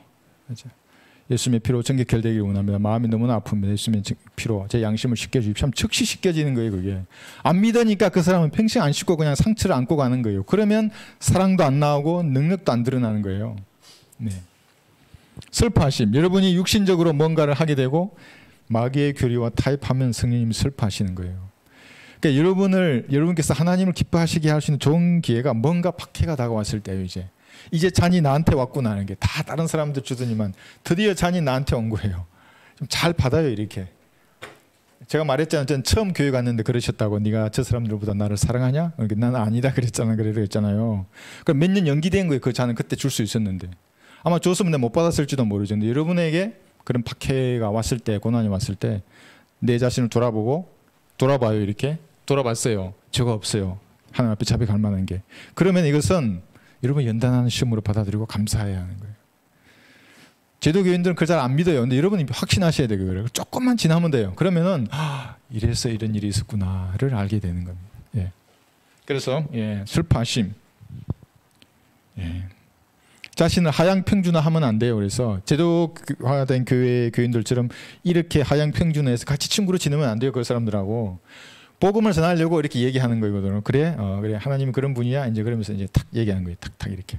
예수님의 피로 정결되기를 원합니다. 마음이 너무나 아픕니다. 예수님의 피로 제 양심을 씻겨주십시오. 즉시 씻겨지는 거예요. 그게 안 믿으니까 그 사람은 평생 안 씻고 그냥 상처를 안고 가는 거예요. 그러면 사랑도 안 나오고 능력도 안 드러나는 거예요. 네. 슬퍼하심. 여러분이 육신적으로 뭔가를 하게 되고 마귀의 교리와 타협하면 성령님이 슬퍼하시는 거예요. 그러니까 여러분을 여러분께서 하나님을 기뻐하시게 할 수 있는 좋은 기회가 뭔가 박해가 다가왔을 때요 이제 이제 잔이 나한테 왔구나 하는 게 다 다른 사람들 주더니만 드디어 잔이 나한테 온 거예요. 좀 잘 받아요 이렇게. 제가 말했잖아요. 전 처음 교회 갔는데 그러셨다고. 네가 저 사람들보다 나를 사랑하냐? 난 아니다 그랬잖아. 그랬잖아요. 그럼 몇 년 연기된 거예요. 그 잔은 그때 줄 수 있었는데. 아마 줬으면 내가 못 받았을지도 모르죠. 근데 여러분에게 그런 박해가 왔을 때, 고난이 왔을 때 내 자신을 돌아보고 돌아봐요. 이렇게. 돌아봤어요. 저거 없어요. 하나님 앞에 자백할 만한 게. 그러면 이것은 여러분 연단하는 시험으로 받아들이고 감사해야 하는 거예요. 제도 교인들은 그걸 잘 안 믿어요. 근데 여러분이 확신하셔야 돼요. 그걸. 조금만 지나면 돼요. 그러면은 아, 이래서 이런 일이 있었구나를 알게 되는 겁니다. 예. 그래서 예, 슬퍼하심. 예. 자신을 하향 평준화 하면 안 돼요. 그래서 제도화된 교회 교인들처럼 이렇게 하향 평준화해서 같이 친구로 지내면 안 돼요. 그 사람들하고 복음을 전하려고 이렇게 얘기하는 거거든요. 그래, 어, 그래, 하나님 그런 분이야. 이제 그러면서 이제 탁 얘기하는 거예요. 탁탁 이렇게.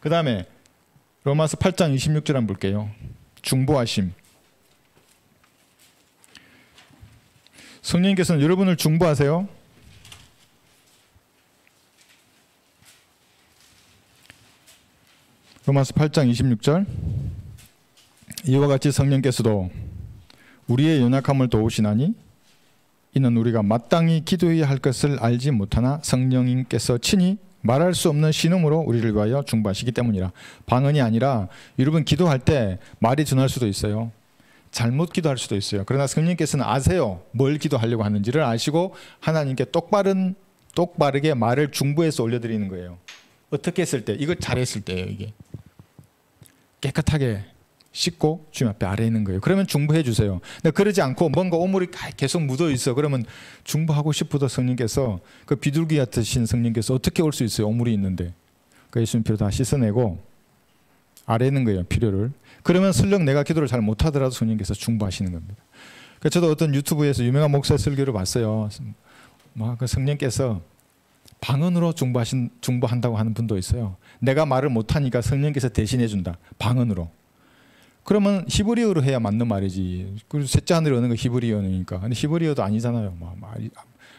그 다음에 로마서 8장 26절 한번 볼게요. 중보하심. 성령님께서는 여러분을 중보하세요. 로마서 8장 26절 이와 같이 성령께서도 우리의 연약함을 도우시나니 이는 우리가 마땅히 기도해야 할 것을 알지 못하나 성령님께서 친히 말할 수 없는 신음으로 우리를 위하여 중보하시기 때문이라. 방언이 아니라 여러분 기도할 때 말이 전할 수도 있어요. 잘못 기도할 수도 있어요. 그러나 성령께서는 아세요. 뭘 기도하려고 하는지를 아시고 하나님께 똑바른 똑바르게 말을 중보해서 올려드리는 거예요. 어떻게 했을 때? 이거 잘했을 때예요. 이게 깨끗하게 씻고 주님 앞에 아래 있는 거예요. 그러면 중보해 주세요. 근데 그러지 않고 뭔가 오물이 계속 묻어 있어. 그러면 중보하고 싶어도 성령께서 그 비둘기 같으신 성령께서 어떻게 올 수 있어요? 오물이 있는데. 그 예수님 필요 다 씻어내고 아래 있는 거예요. 필요를. 그러면 설령 내가 기도를 잘 못하더라도 성령께서 중보하시는 겁니다. 그 저도 어떤 유튜브에서 유명한 목사 설교를 봤어요. 뭐그 성령께서 방언으로 중보하신 중보한다고 하는 분도 있어요. 내가 말을 못하니까 성령께서 대신해 준다. 방언으로. 그러면 히브리어로 해야 맞는 말이지. 그리고 셋째 하늘에 오는 거 히브리어니까. 근데 히브리어도 아니잖아요. 뭐 말,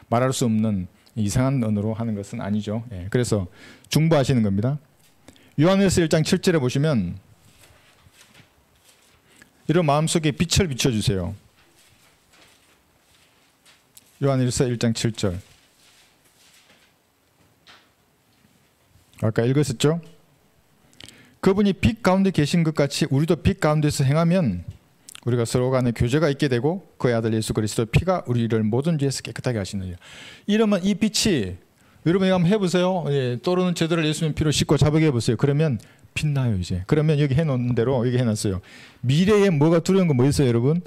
말할 수 없는 이상한 언어로 하는 것은 아니죠. 예, 그래서 중보하시는 겁니다. 요한일서 1장 7절에 보시면 이런 마음속에 빛을 비춰주세요. 요한일서 1장 7절. 아까 읽었었죠? 그분이 빛 가운데 계신 것 같이 우리도 빛 가운데서 행하면 우리가 서로 간에 교제가 있게 되고 그의 아들 예수 그리스도 피가 우리를 모든 죄에서 깨끗하게 하시느니라. 이러면 이 빛이 여러분이 한번 해보세요. 예, 떠오르는 제도를 예수님 피로 씻고 자백해 보세요. 그러면 빛나요 이제. 그러면 여기 해놓은 대로 여기 해놨어요. 미래에 뭐가 두려운 거 뭐 있어요, 여러분?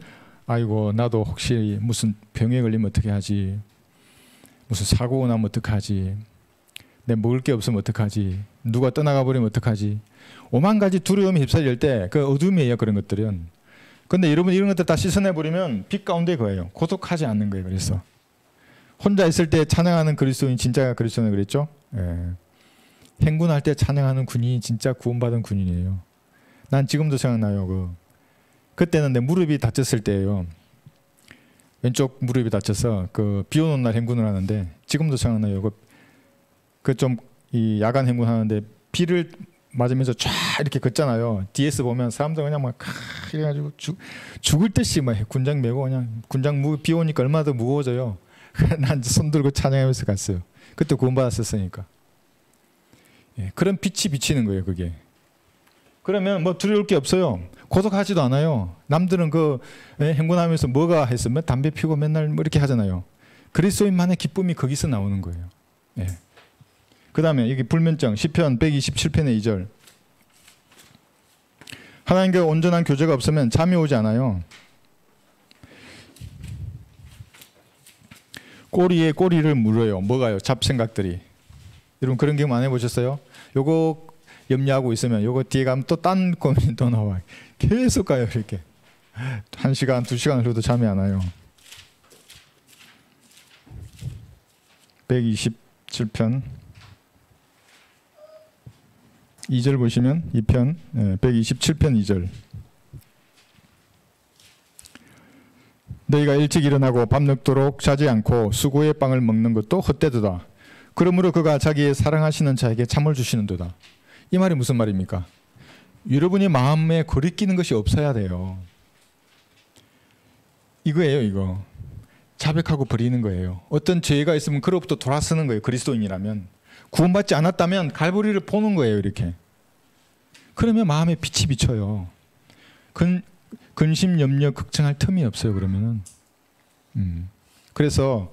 아이고 나도 혹시 무슨 병에 걸리면 어떻게 하지? 무슨 사고 나면 어떡하지? 내 먹을 게 없으면 어떡하지? 누가 떠나가 버리면 어떡하지? 오만 가지 두려움이 휩싸일 때 그 어둠이에요 그런 것들은. 근데 여러분 이런 것들 다 씻어내 버리면 빛 가운데 거예요. 고독하지 않는 거예요. 그래서 혼자 있을 때 찬양하는 그리스도인 진짜 그리스도인 그랬죠. 예. 행군할 때 찬양하는 군인이 진짜 구원받은 군인이에요. 난 지금도 생각나요. 그 그때는 내 무릎이 다쳤을 때예요. 왼쪽 무릎이 다쳐서 그 비 오는 날 행군을 하는데 지금도 생각나요. 그 좀 이 야간 행군하는데 비를 맞으면서 쫙 이렇게 걷잖아요. DS 보면 사람들 그냥 막 이래가지고 죽, 죽을 듯이 막 군장 메고 그냥 군장 무, 비 오니까 얼마나 더 무거워져요. 난 손 들고 찬양하면서 갔어요. 그때 구원받았었으니까. 예, 그런 빛이 비치는 거예요, 그게. 그러면 뭐 두려울 게 없어요. 고독하지도 않아요. 남들은 그 예, 행군하면서 뭐가 했으면 담배 피고 맨날 뭐 이렇게 하잖아요. 그리스도인만의 기쁨이 거기서 나오는 거예요. 예. 그 다음에 여기 불면증 시편 127편의 2절 하나님과 온전한 교제가 없으면 잠이 오지 않아요. 꼬리에 꼬리를 물어요. 뭐가요? 잡생각들이. 여러분 그런 경험 안 해보셨어요? 요거 염려하고 있으면 요거 뒤에 가면 또 딴 고민이 또 나와. 계속 가요 이렇게. 한 시간 두 시간 흘러도 잠이 안 와요. 127편 2절 보시면 2편 127편 2절 너희가 일찍 일어나고 밤늦도록 자지 않고 수고의 빵을 먹는 것도 헛되도다. 그러므로 그가 자기의 사랑하시는 자에게 참을 주시는도다. 이 말이 무슨 말입니까? 여러분이 마음에 거리끼는 것이 없어야 돼요. 이거예요, 이거. 자백하고 버리는 거예요. 어떤 죄가 있으면 그로부터 돌아서는 거예요. 그리스도인이라면. 구원받지 않았다면 갈보리를 보는 거예요, 이렇게. 그러면 마음에 빛이 비쳐요. 근, 근심, 염려, 걱정할 틈이 없어요, 그러면은. 음. 그래서,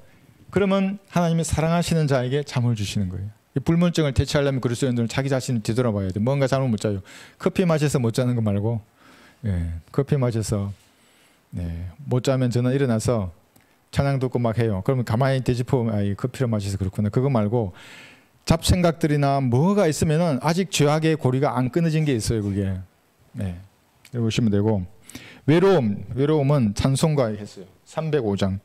그러면 하나님이 사랑하시는 자에게 잠을 주시는 거예요. 불면증을 대체하려면 그리스도인들은 자기 자신을 뒤돌아봐야 돼. 뭔가 잠을 못 자요. 커피 마셔서 못 자는 거 말고, 예, 커피 마셔서 네, 못 자면 저는 일어나서 찬양 듣고 막 해요. 그러면 가만히 되짚어 아, 이 커피를 마셔서 그렇구나. 그거 말고 잡생각들이나 뭐가 있으면은 아직 죄악의 고리가 안 끊어진 게 있어요. 그게. 네, 보시면 되고 외로움, 외로움은 찬송가 했어요. 305장.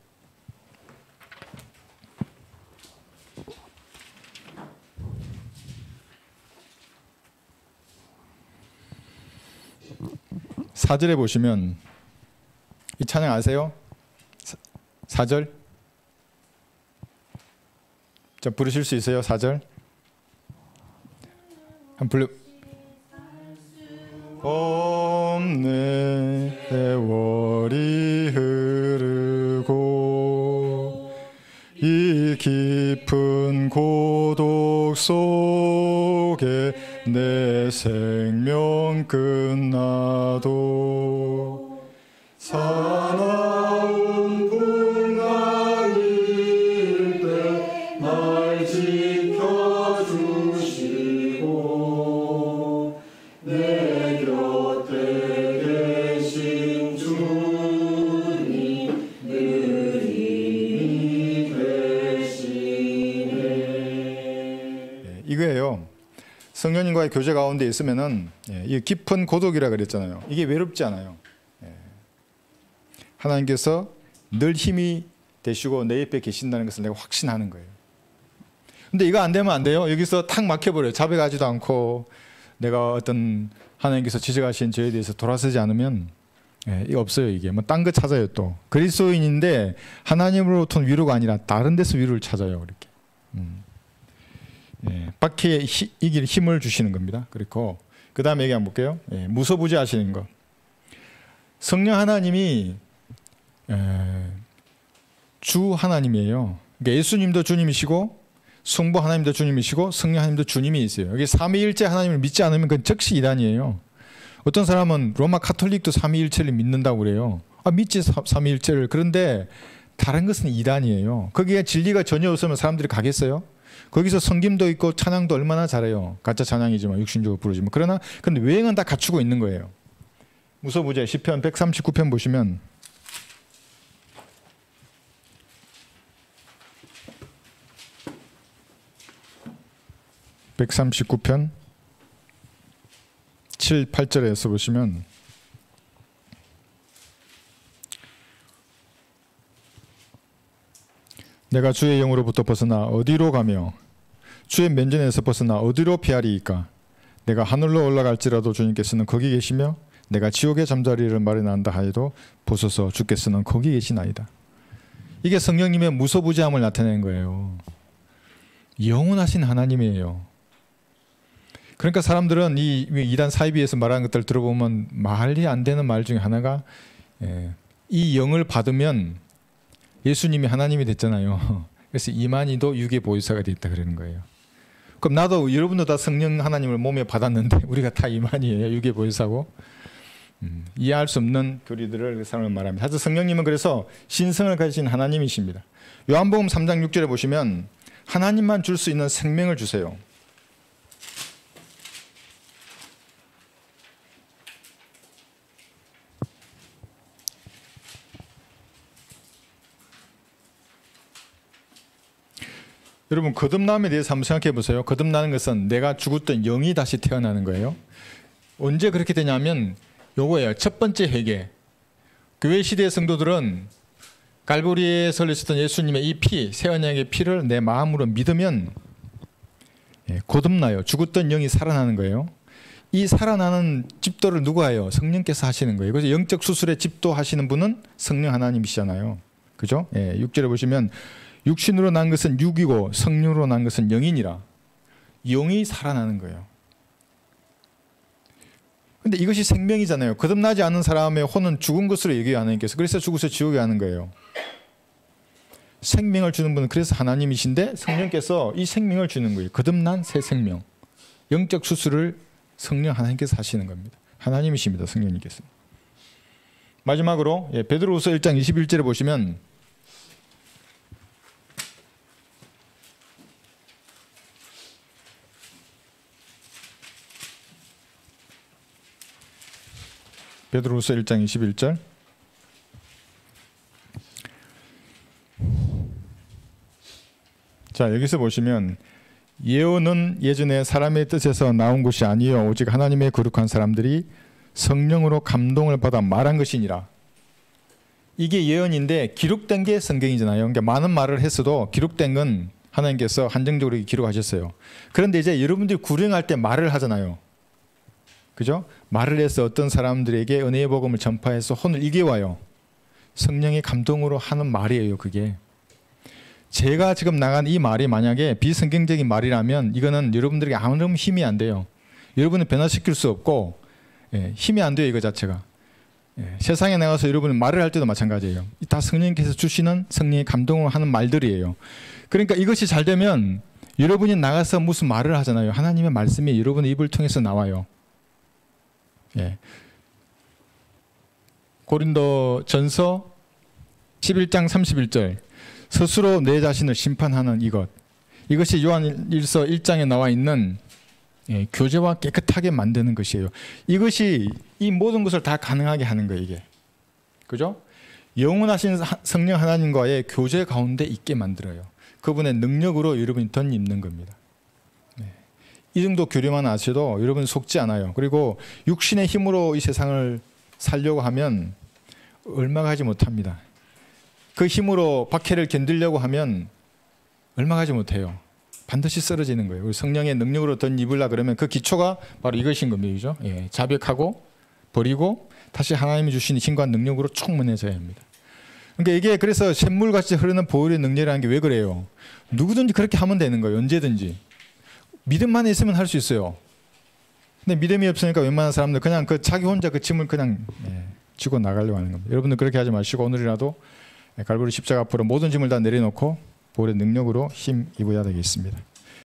사절에 보시면 이 찬양 아세요? 사, 절 자, 부르실 수 있어요? 사절 한 불러 없네 세월이 흐르고 이 깊은 고독 속에 내 생명 끝나도 성령님과의 교제 가운데 있으면은 예, 이 깊은 고독이라 그랬잖아요. 이게 외롭지 않아요. 예. 하나님께서 늘 힘이 되시고 내 옆에 계신다는 것을 내가 확신하는 거예요. 근데 이거 안 되면 안 돼요. 여기서 탁 막혀버려요. 자백하지도 않고 내가 어떤 하나님께서 지적하신 죄에 대해서 돌아서지 않으면 예, 이거 없어요. 이게 뭐 딴 거 찾아요 또 그리스도인인데 하나님으로부터 위로가 아니라 다른 데서 위로를 찾아요. 이렇게. 음. 예, 바퀴에 이길 힘을 주시는 겁니다. 그리고 그 다음에 얘기 한번 볼게요. 예, 무소부지 하시는 것. 성령 하나님이 에, 주 하나님이에요. 그러니까 예수님도 주님이시고 성부 하나님도 주님이시고 성령 하나님도 주님이 있어요. 여기 삼위일체 하나님을 믿지 않으면 그건 즉시 이단이에요. 어떤 사람은 로마 카톨릭도 삼위일체를 믿는다고 그래요. 아, 믿지 삼위일체를. 그런데 다른 것은 이단이에요. 거기에 진리가 전혀 없으면 사람들이 가겠어요? 거기서 성김도 있고 찬양도 얼마나 잘해요. 가짜 찬양이지만 육신적으로 부르지만 그러나 근데 외행은 다 갖추고 있는 거예요. 무소부재 시편 139편 보시면 (139편) 7, 8절에서 보시면 내가 주의 영으로부터 벗어나 어디로 가며 주의 면전에서 벗어나 어디로 피하리이까 내가 하늘로 올라갈지라도 주님께서는 거기 계시며 내가 지옥의 잠자리를 마련한다 하여도 보소서 주께서는 거기 계시나이다. 이게 성령님의 무소부지함을 나타내는 거예요. 영원하신 하나님이에요. 그러니까 사람들은 이 이단 사이비에서 말하는 것들 들어보면 말이 안 되는 말 중에 하나가 예, 이 영을 받으면 예수님이 하나님이 됐잖아요. 그래서 이만희도 유괴 보유사가 됐다 그러는 거예요. 그럼 나도 여러분도 다 성령 하나님을 몸에 받았는데 우리가 다 이만희예요. 유괴 보유사고. 음, 이해할 수 없는 교리들을 그 사람을 말합니다. 하여튼 성령님은 그래서 신성을 가지신 하나님이십니다. 요한복음 3장 6절에 보시면 하나님만 줄 수 있는 생명을 주세요. 여러분 거듭남에 대해서 한번 생각해 보세요. 거듭나는 것은 내가 죽었던 영이 다시 태어나는 거예요. 언제 그렇게 되냐면 요거예요. 첫 번째 회개. 교회 시대의 성도들은 갈보리에 설리셨던 예수님의 이 피, 새 언약의 피를 내 마음으로 믿으면 예, 거듭나요. 죽었던 영이 살아나는 거예요. 이 살아나는 집도를 누가 해요? 성령께서 하시는 거예요. 그래서 영적 수술의 집도 하시는 분은 성령 하나님이시잖아요. 그죠? 예, 6절에 보시면 육신으로 난 것은 육이고 성령으로 난 것은 영이니라. 영이 살아나는 거예요. 근데 이것이 생명이잖아요. 거듭나지 않은 사람의 혼은 죽은 것으로 얘기 하나님께서 그래서 죽어서 지옥에 가는 거예요. 생명을 주는 분은 그래서 하나님이신데 성령께서 이 생명을 주는 거예요. 거듭난 새 생명. 영적 수술을 성령 하나님께서 하시는 겁니다. 하나님이십니다. 성령님께서. 마지막으로 예, 베드로후서 1장 21절에 보시면 베드로후서 1장 21절. 자 여기서 보시면 예언은 예전에 사람의 뜻에서 나온 것이 아니요 오직 하나님의 거룩한 사람들이 성령으로 감동을 받아 말한 것이니라. 이게 예언인데 기록된 게 성경이잖아요. 그러니까 많은 말을 했어도 기록된 건 하나님께서 한정적으로 기록하셨어요. 그런데 이제 여러분들이 구령할 때 말을 하잖아요. 그죠? 말을 해서 어떤 사람들에게 은혜의 복음을 전파해서 혼을 이겨 와요. 성령의 감동으로 하는 말이에요, 그게. 제가 지금 나간 이 말이 만약에 비성경적인 말이라면 이거는 여러분들에게 아무런 힘이 안 돼요. 여러분을 변화시킬 수 없고 예, 힘이 안 돼요, 이거 자체가. 예, 세상에 나가서 여러분이 말을 할 때도 마찬가지예요. 다 성령께서 주시는 성령의 감동을 하는 말들이에요. 그러니까 이것이 잘 되면 여러분이 나가서 무슨 말을 하잖아요. 하나님의 말씀이 여러분의 입을 통해서 나와요. 예. 고린도 전서 11장 31절 스스로 내 자신을 심판하는 이것 이것이 요한일서 1장에 나와 있는 예, 교제와 깨끗하게 만드는 것이에요. 이것이 이 모든 것을 다 가능하게 하는 거예요, 이게. 그죠? 영원하신 성령 하나님과의 교제 가운데 있게 만들어요. 그분의 능력으로 여러분이 덧입는 겁니다. 이 정도 교리만 아셔도 여러분 속지 않아요. 그리고 육신의 힘으로 이 세상을 살려고 하면 얼마 가지 못합니다. 그 힘으로 박해를 견디려고 하면 얼마 가지 못해요. 반드시 쓰러지는 거예요. 성령의 능력으로 던 입으려 그러면 그 기초가 바로 이것인 겁니다. 그죠? 예, 자백하고 버리고 다시 하나님이 주신 힘과 능력으로 충만해져야 합니다. 그러니까 이게 그래서 샘물같이 흐르는 보혈의 능력이라는 게 왜 그래요? 누구든지 그렇게 하면 되는 거예요. 언제든지. 믿음만 있으면 할 수 있어요. 근데 믿음이 없으니까 웬만한 사람들 그냥 그 자기 혼자 그 짐을 그냥 예, 쥐고 나가려고 하는 겁니다. 여러분들 그렇게 하지 마시고 오늘이라도 갈고리 십자가 앞으로 모든 짐을 다 내려놓고 보혈의 능력으로 힘 입어야 되겠습니다.